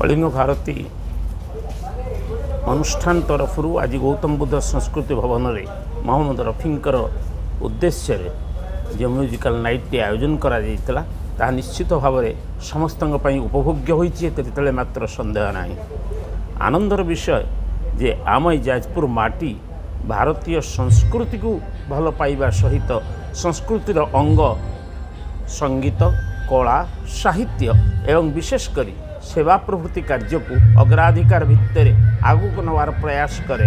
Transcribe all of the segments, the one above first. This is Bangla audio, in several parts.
କଳିଙ୍ଗ ଭାରତୀ ଅନୁଷ୍ଠାନ ତରଫରୁ ଆଜି ଗୌତମ ବୁଦ୍ଧ ସଂସ୍କୃତି ଭବନରେ ମହମ୍ମଦ ରଫିଙ୍କର ଉଦ୍ଦେଶ୍ୟରେ ଯେଉଁ ମ୍ୟୁଜିକାଲ୍ ନାଇଟ୍ଟି ଆୟୋଜନ କରାଯାଇଥିଲା ତାହା ନିଶ୍ଚିତ ଭାବରେ ସମସ୍ତଙ୍କ ପାଇଁ ଉପଭୋଗ୍ୟ ହୋଇଛି ଏଥିରେ ତେଳେ ମାତ୍ର ସନ୍ଦେହ ନାହିଁ ଆନନ୍ଦର ବିଷୟ ଯେ ଆମ ଏଇ ଯାଜପୁର ମାଟି ଭାରତୀୟ ସଂସ୍କୃତିକୁ ଭଲ ପାଇବା ସହିତ ସଂସ୍କୃତିର ଅଙ୍ଗ ସଙ୍ଗୀତ କଳା ସାହିତ୍ୟ ଏବଂ ବିଶେଷ କରି সেবা প্রভৃতি কার্যকু অগ্রাধিকার ভিত্তরে আগুক নেওয়ার প্রয়াস করে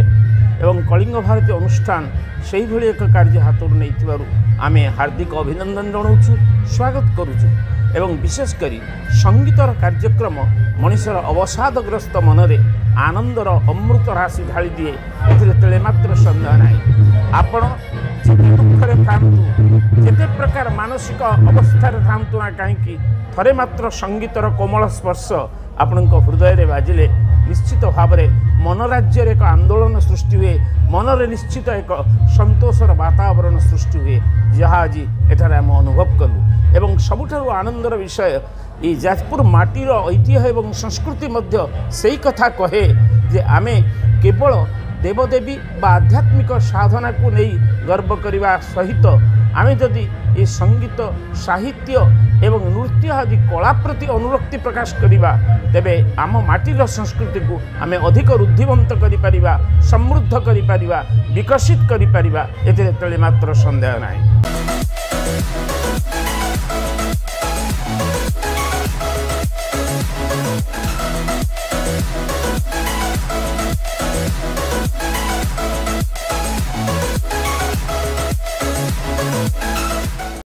এবং কলিঙ্গ ভারতী অনুষ্ঠান সেইভাবে এক কার্য হাতর নেই আমি হার্দিক অভিনন্দন জনাওছু স্বাগত করুছু এবং বিশেষ করে সঙ্গীতর কার্যক্রম মানুষের অবসাদগ্রস্ত মনরে আনন্দর অমৃত রাশি ঢালি দিয়ে এতে তেমাত্র সন্দেহ নাই আপনার দুঃখরে প্রাণ ମାନସିକ ଅବସ୍ଥାରେ ଥାଆନ୍ତୁ ନା କାହିଁକି ଥରେ ମାତ୍ର ସଙ୍ଗୀତର କୋମଳ ସ୍ପର୍ଶ ଆପଣଙ୍କ ହୃଦୟରେ ବାଜିଲେ ନିଶ୍ଚିତ ଭାବରେ ମନ ରାଜ୍ୟରେ ଏକ ଆନ୍ଦୋଳନ ସୃଷ୍ଟି ହୁଏ ମନରେ ନିଶ୍ଚିତ ଏକ ସନ୍ତୋଷର ବାତାବରଣ ସୃଷ୍ଟି ହୁଏ ଯାହା ଆଜି ଏଠାରେ ଆମେ ଅନୁଭବ କଲୁ ଏବଂ ସବୁଠାରୁ ଆନନ୍ଦର ବିଷୟ এই যাজপুর মাটির ঐতিহ্য এবং সংস্কৃতি মধ্য সেই কথা কহে যে আমি কেবল দেবদেবী বা আধ্যাত্মিক সাধনাকে নেই গর্ব করা সহিত ଆମେ ଯଦି ଏ ସଙ୍ଗୀତ ସାହିତ୍ୟ ଏବଂ ନୃତ୍ୟ ଆଦି କଳା ପ୍ରତି ଅନୁରକ୍ତି ପ୍ରକାଶ କରିବା ତେବେ ଆମ ମାଟିର ସଂସ୍କୃତିକୁ ଆମେ ଅଧିକ ରୁଦ୍ଧିବନ୍ତ କରିପାରିବା ସମୃଦ୍ଧ କରିପାରିବା ବିକଶିତ କରିପାରିବା ଏଥିରେ ତେଳେ ମାତ୍ର ସନ୍ଦେହ ନାହିଁ